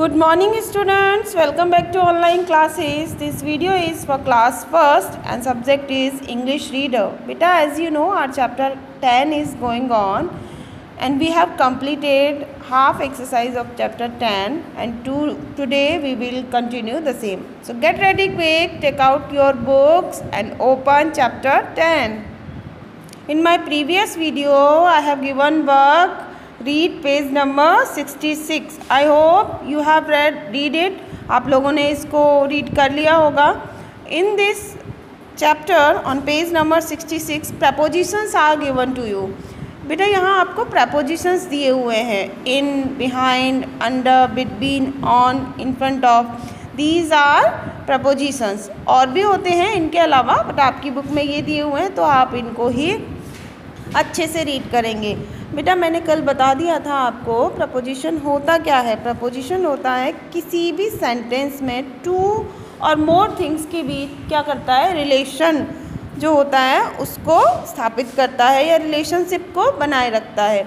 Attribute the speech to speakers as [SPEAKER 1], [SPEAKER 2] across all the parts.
[SPEAKER 1] Good morning students. Welcome back to online classes. This video is for class first and subject is English reader. Beta as you know our chapter 10 is going on and we have completed half exercise of chapter 10 and to, today we will continue the same. So get ready quick, take out your books and open chapter 10. In my previous video I have given work read page number sixty six I hope you have read read it आप लोगों ने इसको read कर लिया होगा. In this chapter on page number sixty six prepositions are given to you बेटा, यहाँ आपको प्रपोजिशंस दिए हुए हैं. In behind under between on in front of these are prepositions और भी होते हैं इनके अलावा बट आपकी बुक में ये दिए हुए हैं तो आप इनको ही अच्छे से रीड करेंगे. बेटा, मैंने कल बता दिया था आपको प्रपोजिशन होता क्या है। प्रपोजिशन होता है किसी भी सेंटेंस में टू और मोर थिंग्स के बीच क्या करता है रिलेशन जो होता है, उसको स्थापित करता है या रिलेशनशिप को बनाए रखता है।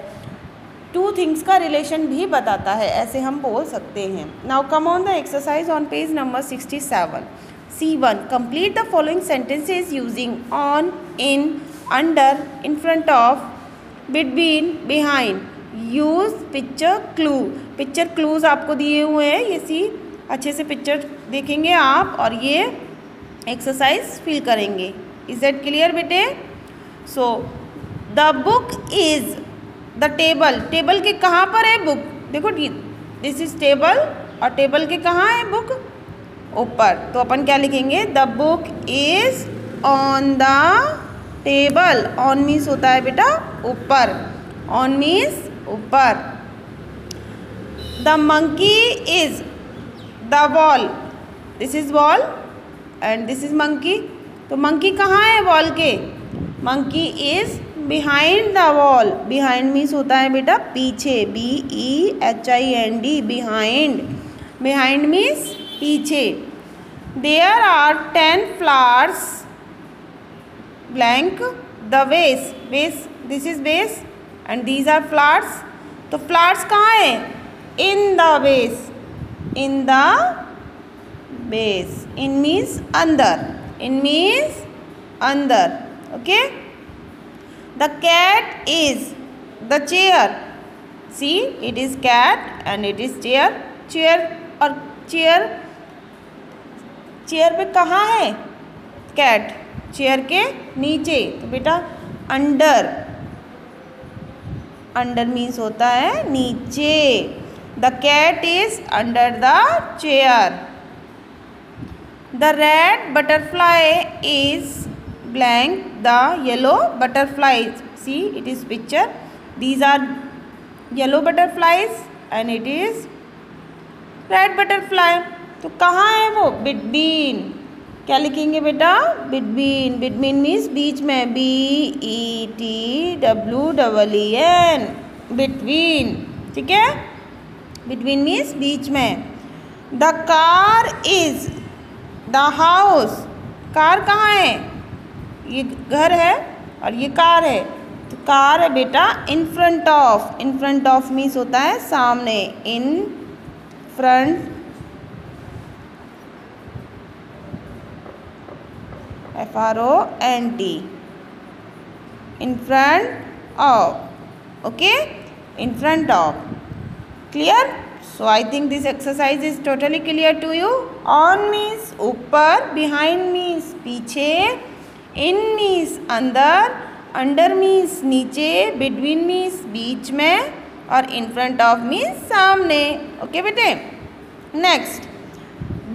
[SPEAKER 1] टू थिंग्स का रिलेशन भी बताता है, ऐसे हम बोल सकते हैं। Now come on the exercise on page number sixty seven C one complete the following sentences using on in under in front of between behind. Use picture clue. Picture clues आपको दिए हुए हैं। ये सी अच्छे से पिक्चर देखेंगे आप और ये एक्सरसाइज फील करेंगे। इज़ दैट क्लियर बेटे? So, the book is the table. Table के कहाँ पर है बुक? देखो दिस इज़ टेबल और टेबल के कहाँ है बुक? ऊपर। तो अपन क्या लिखेंगे? The book is on the table on means होता है बेटा ऊपर ऑन मीन्स ऊपर। The monkey is the wall this is wall and this is monkey तो मंकी कहाँ है वॉल के? Monkey is behind the wall behind means होता है बेटा पीछे B E H I N D behind behind means पीछे। There are ten flowers blank the vase vase this is vase and these are flowers तो flowers कहाँ है in the vase in the vase in means अंदर in means अंदर okay the cat is the chair see it is cat and it is chair chair और chair chair पे कहाँ है cat chair के नीचे। तो बेटा अंडर अंडर मीन्स होता है नीचे। The cat is under the chair the red butterfly is blank the yellow butterfly see it is picture these are yellow butterflies and it is red butterfly तो कहाँ है वो? बिटवीन क्या लिखेंगे बेटा? बिटवीन बिटवीन मीन्स बीच में। B E T W double E N between ठीक है? बिटवीन मीन्स बीच में। The car is the house car कहाँ है? ये घर है और ये कार है। तो कार है बेटा in front of in front of means होता है सामने। In front F R O N T in front of okay in front of clear so I think this exercise is totally clear to you on means ऊपर behind means पीछे in means अंदर under means नीचे between means बीच में और in front of means सामने okay okay, बेटे next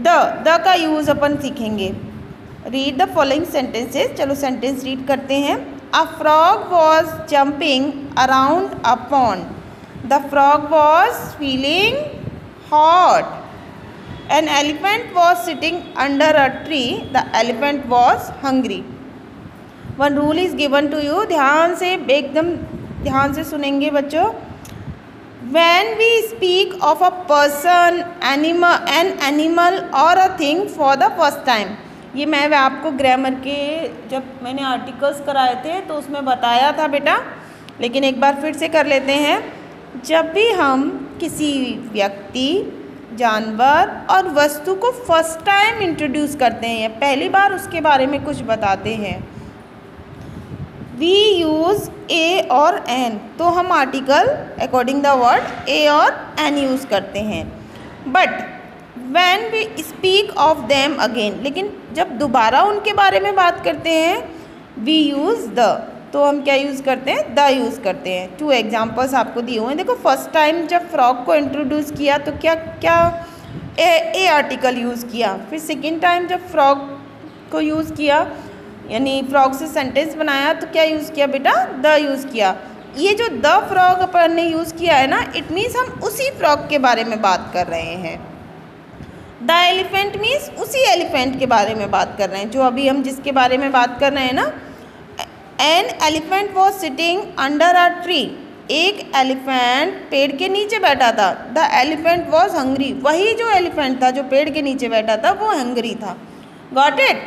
[SPEAKER 1] the the का यूज़ अपन सीखेंगे रीड द फॉलोइंग सेंटेंसेस चलो सेंटेंस रीड करते हैं. A frog was jumping around a pond the frog was feeling hot an elephant was sitting under a tree the elephant was hungry one rule is given to you ध्यान से, एकदम ध्यान से सुनेंगे बच्चों. When we speak of a person animal an animal और a thing for the first time ये मैं आपको ग्रामर के जब मैंने आर्टिकल्स कराए थे तो उसमें बताया था बेटा। लेकिन एक बार फिर से कर लेते हैं। जब भी हम किसी व्यक्ति, जानवर और वस्तु को फ़र्स्ट टाइम इंट्रोड्यूस करते हैं, पहली बार उसके बारे में कुछ बताते हैं। वी यूज़ ए और एन तो हम article according the word a और एन यूज़ करते हैं। But when we speak of them again लेकिन जब दोबारा उनके बारे में बात करते हैं वी यूज़ द तो हम क्या यूज़ करते हैं? द यूज़ करते हैं। टू एग्जाम्पल्स आपको दिए हुए हैं। देखो फ़र्स्ट टाइम जब फ्रॉक को इंट्रोड्यूस किया तो क्या क्या ए ए आर्टिकल यूज़ किया? फिर सेकेंड टाइम जब फ्रॉक को यूज़ किया, यानी फ्रॉक से सेंटेंस बनाया तो क्या यूज़ किया बेटा? द यूज़ किया। ये जो द फ्रॉक अपन ने यूज़ किया है ना इट मीन्स हम उसी फ्रॉक के बारे में बात कर रहे हैं। द एलिफेंट मीन्स उसी एलिफेंट के बारे में बात कर रहे हैं। जो अभी हम जिसके बारे में बात कर रहे हैं ना an elephant was sitting under a tree एक एलिफेंट पेड़ के नीचे बैठा था। द एलिफेंट वॉज़ हंग्री वही जो एलिफेंट था, जो पेड़ के नीचे बैठा था, वो हंग्री था। गॉट इट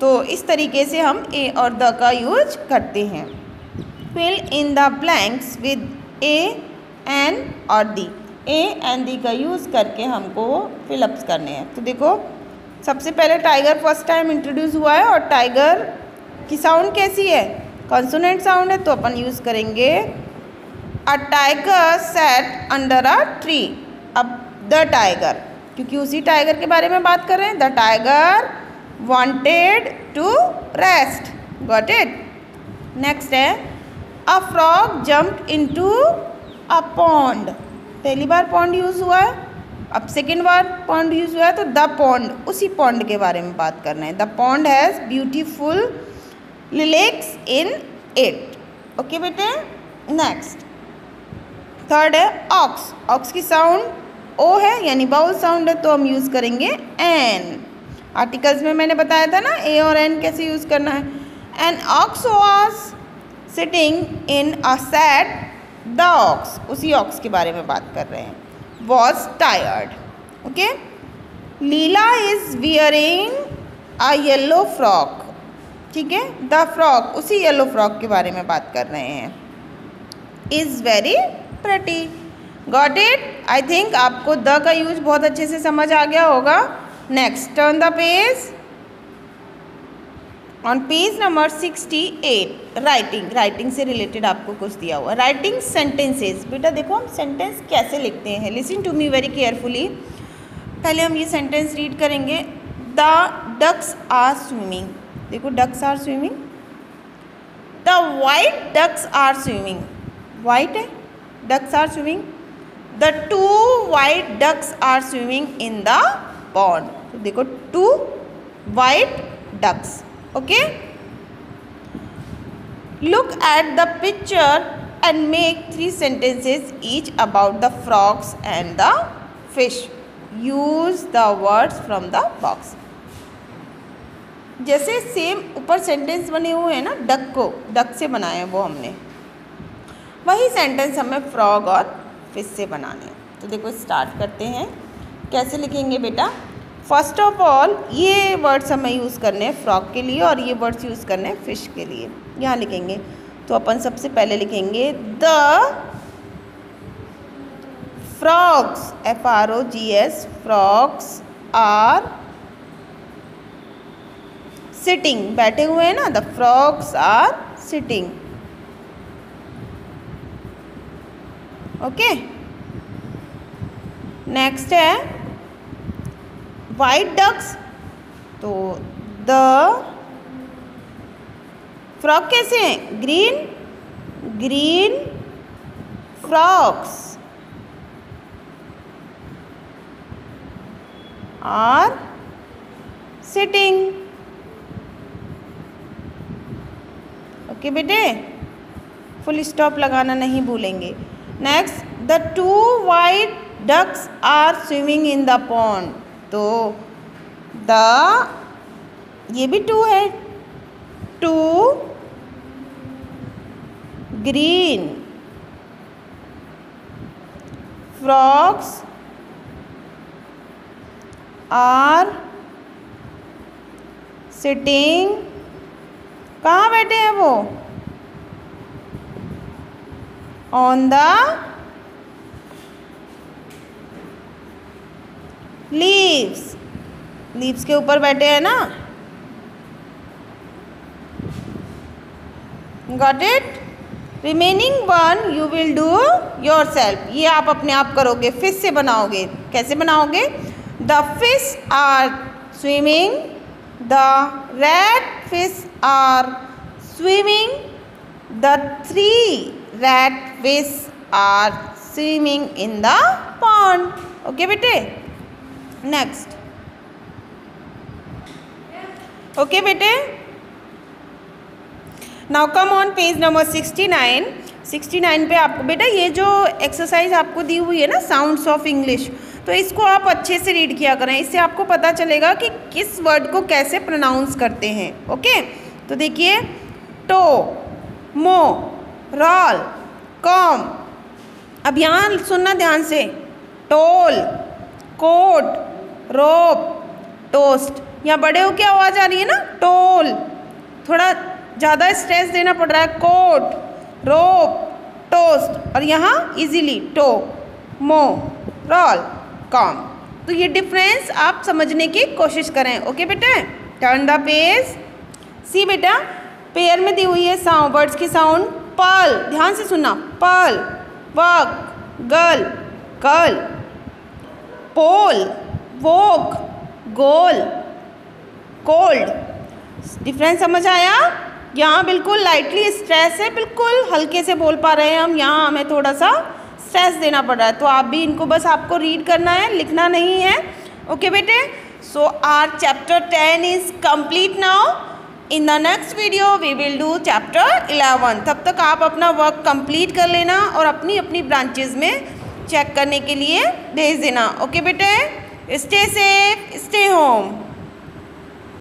[SPEAKER 1] तो इस तरीके से हम ए और द का यूज़ करते हैं। Fill in the blanks with a an और दी ए एन दी का यूज़ करके हमको फिलअप्स करने हैं। तो देखो, सबसे पहले टाइगर फ़र्स्ट टाइम इंट्रोड्यूस हुआ है और टाइगर की साउंड कैसी है? कॉन्सोनेंट साउंड है तो अपन यूज़ करेंगे a tiger sat under a tree अब द टाइगर क्योंकि उसी टाइगर के बारे में बात कर रहे हैं। The tiger wanted to rest got it next है a frog jump into a pond पहली बार पॉन्ड यूज़ हुआ है, अब सेकेंड बार पॉन्ड यूज़ हुआ है तो द पॉन्ड उसी पॉन्ड के बारे में बात करना है। The pond has beautiful lilacs in it okay बेटे? नेक्स्ट थर्ड है ऑक्स ऑक्स की साउंड ओ है, यानी बाउल साउंड है तो हम यूज़ करेंगे एन आर्टिकल्स में मैंने बताया था ना ए और एन कैसे यूज़ करना है। An ox was sitting in a shed the ox उसी ऑक्स के बारे में बात कर रहे हैं। Was tired okay Leela is wearing a yellow frock ठीक है? द फ्रॉक उसी येलो फ्रॉक के बारे में बात कर रहे हैं। Is very pretty got it I think आपको द का यूज़ बहुत अच्छे से समझ आ गया होगा। Next turn the page on page number sixty eight writing writing से रिलेटेड आपको कुछ दिया हुआ। राइटिंग सेंटेंसेज बेटा देखो हम सेंटेंस कैसे लिखते हैं। Listen to me very carefully पहले हम ये सेंटेंस रीड करेंगे। द डक्स आर स्विमिंग देखो ducks are swimming the white ducks are swimming white है? Ducks are swimming the two white ducks are swimming in the pond देखो two white ducks okay look at the picture and make three sentences each about the frogs and the fish use the words from the box जैसे same ऊपर sentence बने हुए हैं ना duck को duck से बनाए हैं वो हमने। वही सेंटेंस हमें फ्रॉग और फ़िश से बनाने हैं। तो देखो स्टार्ट करते हैं। कैसे लिखेंगे बेटा? फ़र्स्ट ऑफ़ ऑल ये वर्ड्स हमें यूज़ करने हैं फ्रॉक के लिए और ये वर्ड्स यूज़ करने हैं फ़िश के लिए। यहाँ लिखेंगे। तो अपन सबसे पहले लिखेंगे the frogs F R O G S frogs are sitting बैठे हुए हैं ना? The frogs are sitting okay next है वाइट डक्स तो द फ्रॉक कैसे हैं? Green green frogs are sitting okay बेटे फुल स्टॉप लगाना नहीं भूलेंगे. Next the two white ducks are swimming in the pond तो द, ये भी टू है। Two green frogs are sitting कहाँ बैठे हैं वो? On the leaves. लीव्स के ऊपर बैठे हैं ना? Got it remaining one you will do yourself ये आप अपने आप करोगे फ़िश से बनाओगे। कैसे बनाओगे? The fish are swimming the red fish are swimming the three red fish are swimming in the pond okay बेटे? नेक्स्ट ओके बेटे? Now come on page number sixty nine sixty nine पर आपको, बेटा ये जो एक्सरसाइज आपको दी हुई है ना साउंड्स ऑफ़ इंग्लिश तो इसको आप अच्छे से रीड किया करें। इससे आपको पता चलेगा कि किस वर्ड को कैसे प्रोनाउंस करते हैं ओके तो देखिए टो मो रॉल कॉम अब यहाँ सुनना ध्यान से। Toll coat rope, toast. यहाँ बड़े हो क्या आवाज़ आ रही है ना? टोल। थोड़ा ज़्यादा स्ट्रेस देना पड़ रहा है। Coat, rope, toast. और यहाँ easily toe, mow, roll, comb. तो ये डिफरेंस आप समझने की कोशिश करें। ओके बेटा? टर्न द पेज सी बेटा? पेयर में दी हुई है साउंड वर्ड्स की साउंड पल ध्यान से सुनना। Pal wok girl call pole woke, goal, cold. Difference समझ आया? यहाँ बिल्कुल लाइटली स्ट्रेस है, बिल्कुल हल्के से बोल पा रहे हैं हम। यहाँ हमें थोड़ा सा स्ट्रेस देना पड़ रहा है। तो आप भी इनको बस आपको रीड करना है, लिखना नहीं है। ओके बेटे? So our chapter ten is complete now in the next video we will do chapter eleven तब तक आप अपना वर्क कंप्लीट कर लेना और अपनी अपनी ब्रांचेज में चेक करने के लिए भेज देना। ओके बेटे? Stay safe stay home